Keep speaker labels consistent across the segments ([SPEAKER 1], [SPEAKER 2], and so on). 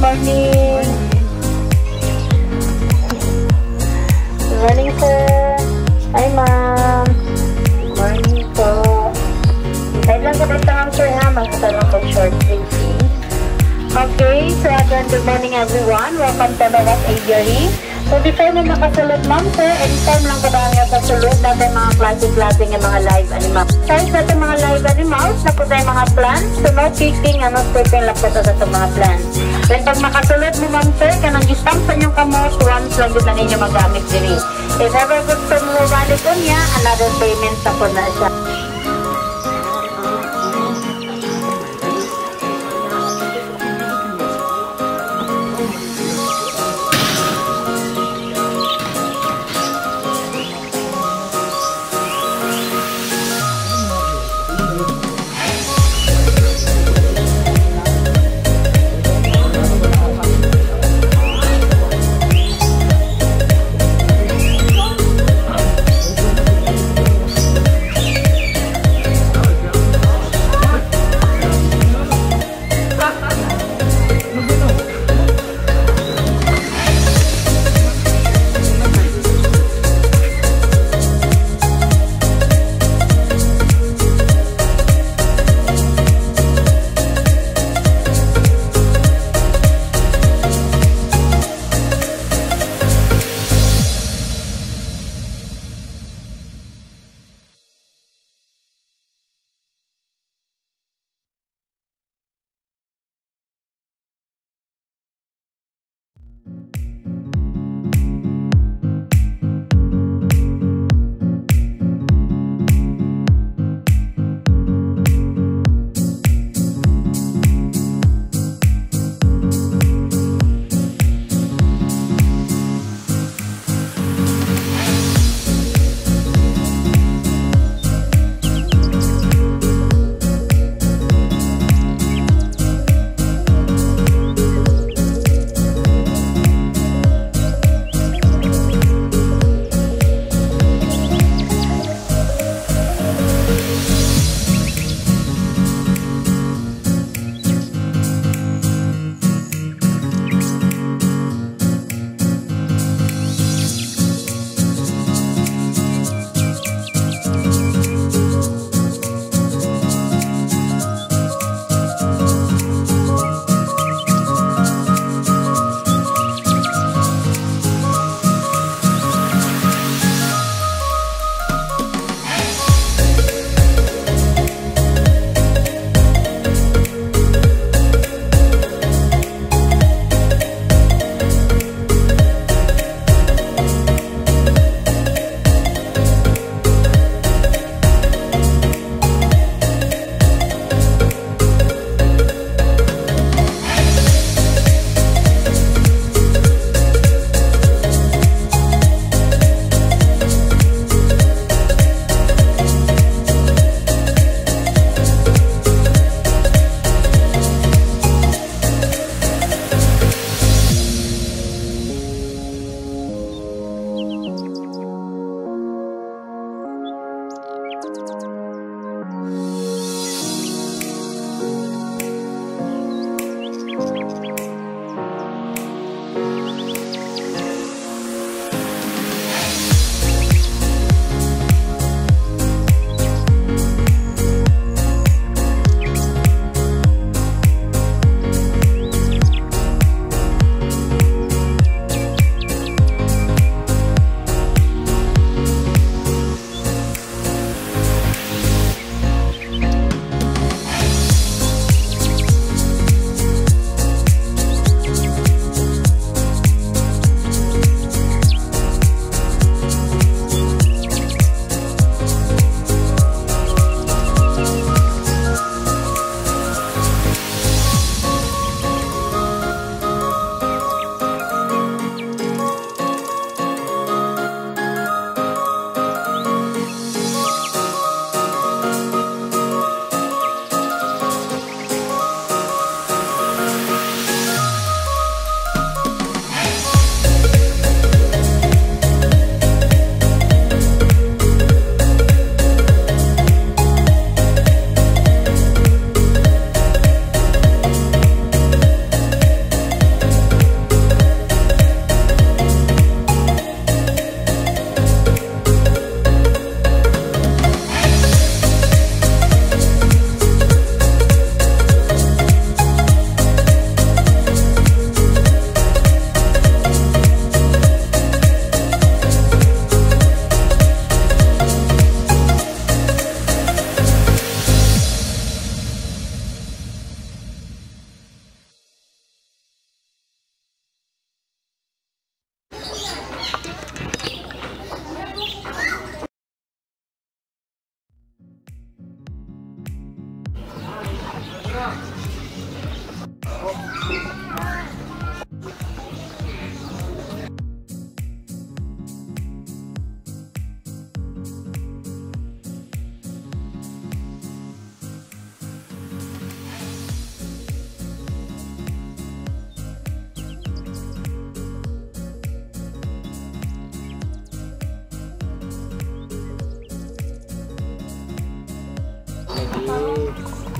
[SPEAKER 1] morning. Good morning, sir. Hi, ma'am. Good morning po. Kahit lang sa basta ma'am, sir, ha? Magkatanong ko short, please. Okay, so again, good morning, everyone. Welcome to West Aviary. So before mo makasulod, ma'am, sir, anytime lang ka ba nga kasulod natin mga klase-klaseng ng mga live animals. Sorry sa mga live animals, na po tayo mga plants. So no cheating, ano, stripping lang po sa mga plants. Then pag makasulod mo, ma'am, sir, kanang istamp sa inyong kamot, once lang din na ninyo magamit diri. If ever gusto mo ko niya, another payment na po na siya.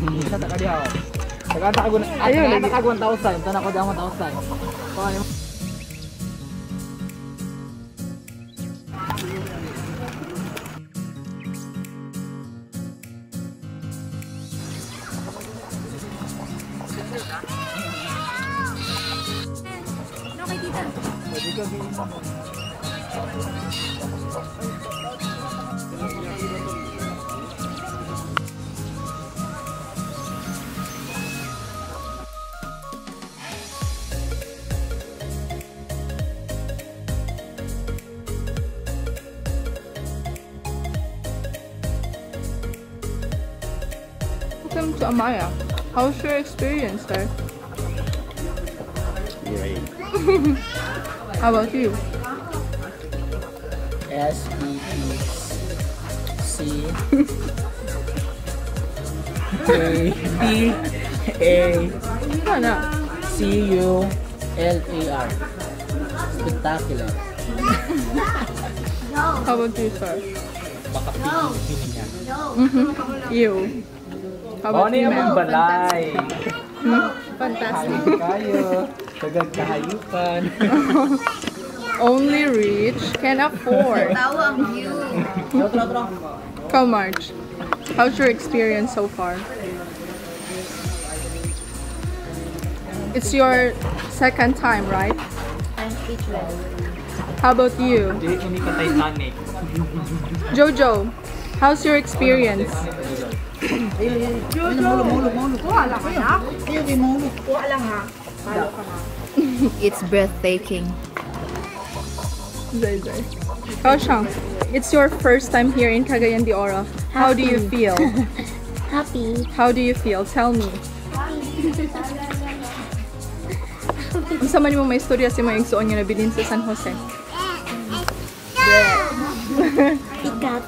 [SPEAKER 2] Tak ada dia.
[SPEAKER 1] Tak
[SPEAKER 2] ada
[SPEAKER 1] aku.
[SPEAKER 2] Ayuh, tak aku tak sah. Tak nak kau jangan tahu sah.
[SPEAKER 3] Kau. To Amaya. How's your experience there?
[SPEAKER 2] Great.
[SPEAKER 3] How about you?
[SPEAKER 2] S E E C A B A
[SPEAKER 3] Sana.
[SPEAKER 2] C U L A R. Spectacular.
[SPEAKER 3] How about you, sir?
[SPEAKER 2] Baka pili niya.
[SPEAKER 3] Mm-hmm. You. How about
[SPEAKER 2] Ano
[SPEAKER 3] you, ma'am?
[SPEAKER 2] balay?
[SPEAKER 3] Fantastic.
[SPEAKER 2] Hayop kayo. Tagad kahayupan.
[SPEAKER 3] Only rich can afford.
[SPEAKER 4] Tawa ang view.
[SPEAKER 3] Come, March. How's your experience so far? It's your second time, right?
[SPEAKER 4] I'm speechless.
[SPEAKER 3] How about you?
[SPEAKER 2] Hindi, hindi ka Titanic.
[SPEAKER 3] Jojo, how's your experience?
[SPEAKER 4] It's breathtaking.
[SPEAKER 3] Zay, zay. Kaoshang, it's your first time here in Cagayan de Oro. How do you feel?
[SPEAKER 1] Happy.
[SPEAKER 3] How do you feel? Tell me. Unsa man mo may istorya si mga igsuon nga nabilin sa San Jose?
[SPEAKER 1] Ikat.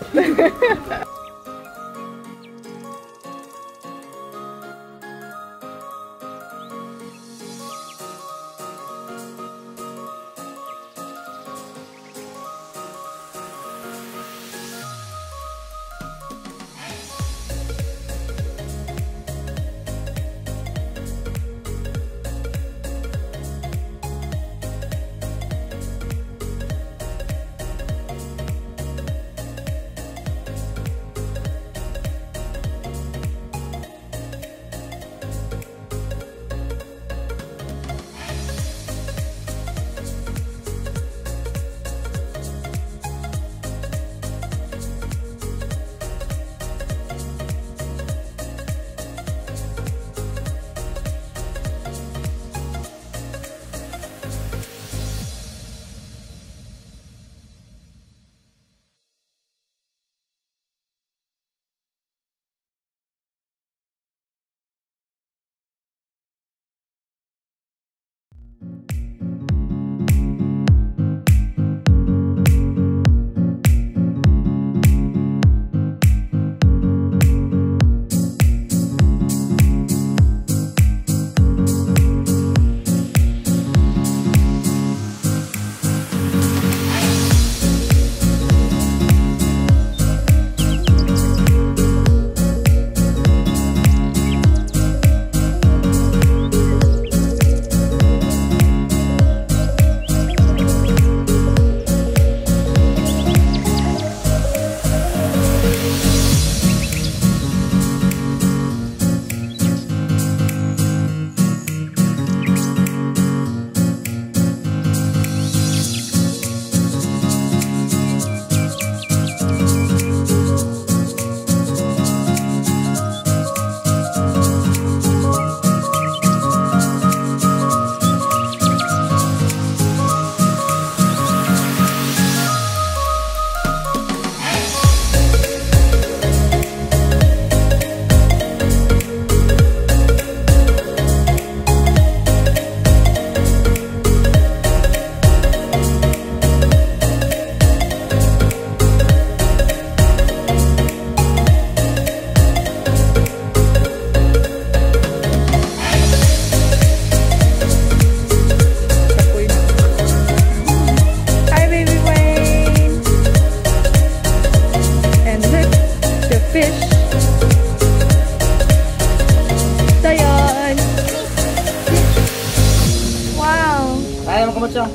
[SPEAKER 2] Siyang.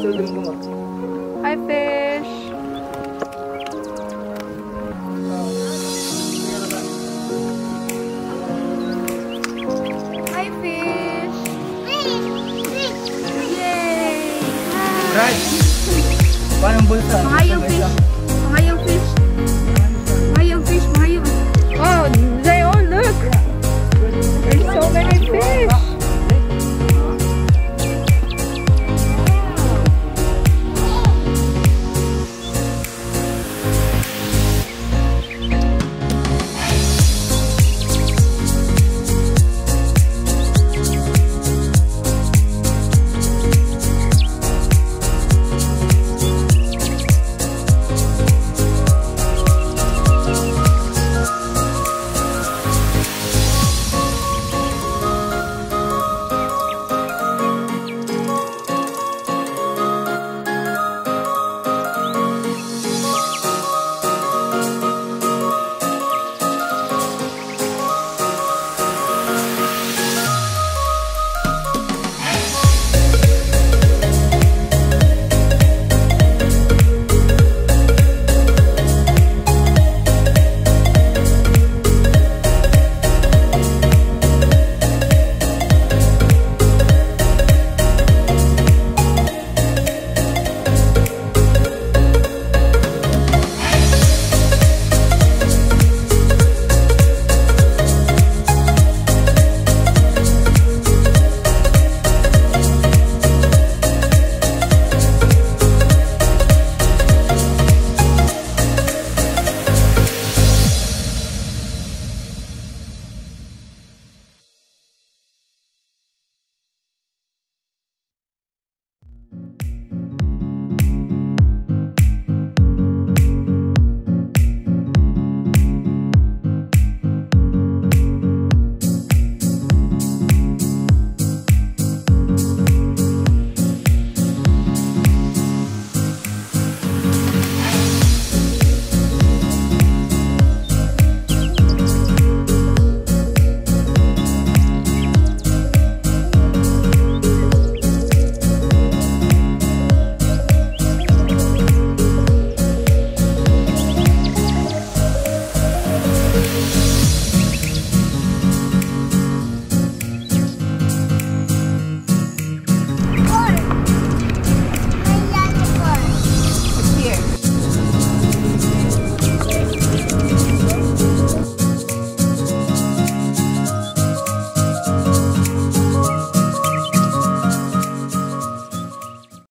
[SPEAKER 2] Sulong mo.
[SPEAKER 3] Hi, fish. Hi, fish. Yay!
[SPEAKER 2] Right. Paano bulsa?
[SPEAKER 3] Hi,